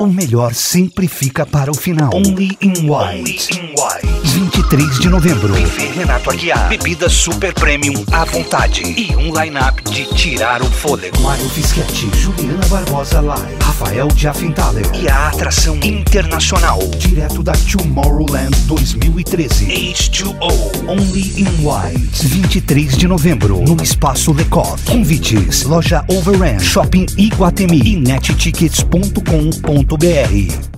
O melhor sempre fica para o final. Only in White. Only in White. 23 de novembro. Buffet Renato Aguiar. Bebidas super premium à vontade. E um line-up de tirar o fôlego. Mário Fischetti, Juliana Barbosa Live, Rafael Jaffenthaler E a atração internacional. direto da Tomorrowland 2013. H2O. Only in White, 23 de novembro, no Espaço Lecoq. Convites, loja Overend, Shopping Iguatemi e nettickets.com.br.